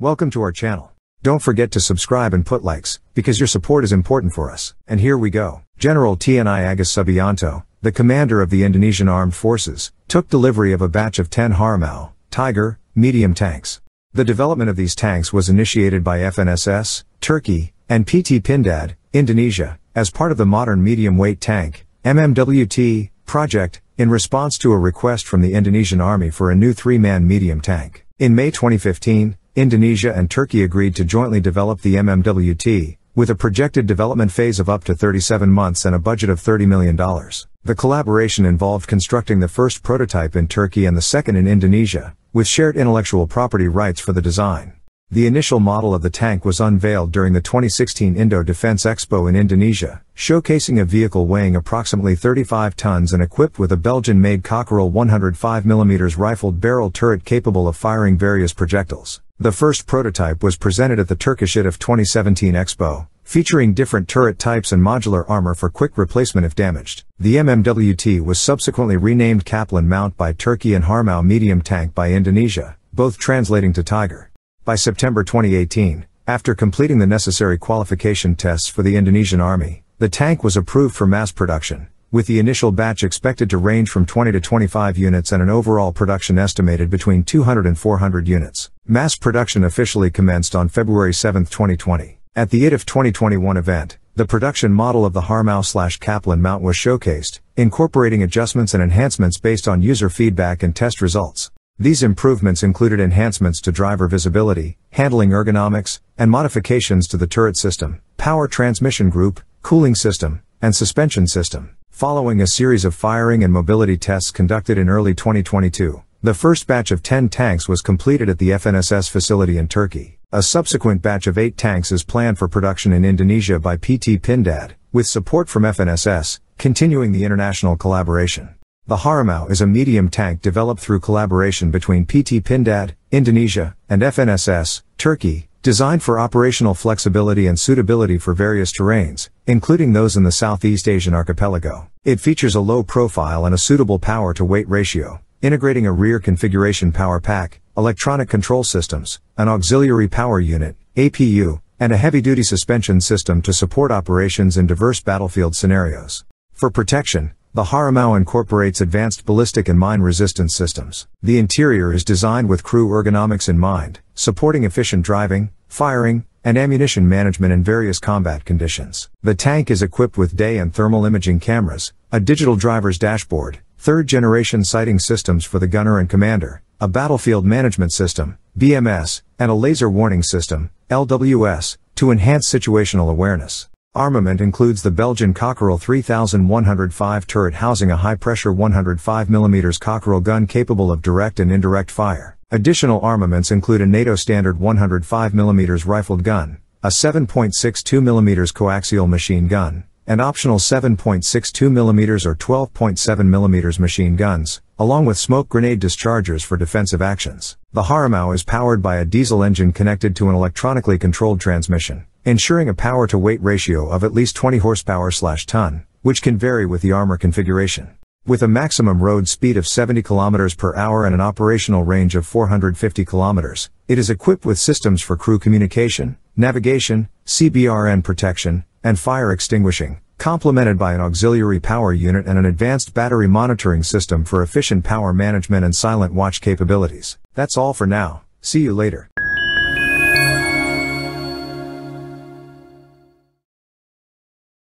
Welcome to our channel. Don't forget to subscribe and put likes, because your support is important for us. And here we go. General TNI Agus Subiyanto, the commander of the Indonesian Armed Forces, took delivery of a batch of 10 Harimau, Tiger, medium tanks. The development of these tanks was initiated by FNSS, Turkey, and PT Pindad, Indonesia, as part of the Modern Medium Weight Tank, MMWT, project, in response to a request from the Indonesian Army for a new three-man medium tank. In May 2015, Indonesia and Turkey agreed to jointly develop the MMWT, with a projected development phase of up to 37 months and a budget of $30 million. The collaboration involved constructing the first prototype in Turkey and the second in Indonesia, with shared intellectual property rights for the design. The initial model of the tank was unveiled during the 2016 Indo Defense Expo in Indonesia, showcasing a vehicle weighing approximately 35 tons and equipped with a Belgian-made Cockerill 105mm rifled barrel turret capable of firing various projectiles. The first prototype was presented at the Turkish IDEF 2017 Expo, featuring different turret types and modular armor for quick replacement if damaged. The MMWT was subsequently renamed Kaplan Mount by Turkey and Harimau Medium Tank by Indonesia, both translating to Tiger. By September 2018, after completing the necessary qualification tests for the Indonesian Army, the tank was approved for mass production, with the initial batch expected to range from 20 to 25 units and an overall production estimated between 200 and 400 units. Mass production officially commenced on February 7, 2020. At the IDEF 2021 event, the production model of the Harimau slash Kaplan mount was showcased, incorporating adjustments and enhancements based on user feedback and test results. These improvements included enhancements to driver visibility, handling ergonomics, and modifications to the turret system, power transmission group, cooling system, and suspension system. Following a series of firing and mobility tests conducted in early 2022, the first batch of 10 tanks was completed at the FNSS facility in Turkey. A subsequent batch of 8 tanks is planned for production in Indonesia by PT Pindad, with support from FNSS, continuing the international collaboration. The Harimau is a medium tank developed through collaboration between PT Pindad, Indonesia, and FNSS, Turkey, designed for operational flexibility and suitability for various terrains, including those in the Southeast Asian archipelago. It features a low profile and a suitable power to weight ratio, integrating a rear configuration power pack, electronic control systems, an auxiliary power unit, APU, and a heavy-duty suspension system to support operations in diverse battlefield scenarios. For protection, the Harimau incorporates advanced ballistic and mine resistance systems. The interior is designed with crew ergonomics in mind, supporting efficient driving, firing, and ammunition management in various combat conditions. The tank is equipped with day and thermal imaging cameras, a digital driver's dashboard, third generation sighting systems for the gunner and commander, a battlefield management system, BMS, and a laser warning system, LWS, to enhance situational awareness. Armament includes the Belgian Cockerill 3105 turret housing a high-pressure 105mm Cockerill gun capable of direct and indirect fire. Additional armaments include a NATO standard 105mm rifled gun, a 7.62mm coaxial machine gun, and optional 7.62mm or 12.7mm machine guns, along with smoke grenade dischargers for defensive actions. The Harimau is powered by a diesel engine connected to an electronically controlled transmission ensuring a power to weight ratio of at least 20 horsepower slash ton, which can vary with the armor configuration. With a maximum road speed of 70 km per hour and an operational range of 450 km, it is equipped with systems for crew communication, navigation, CBRN protection, and fire extinguishing, complemented by an auxiliary power unit and an advanced battery monitoring system for efficient power management and silent watch capabilities. That's all for now. See you later.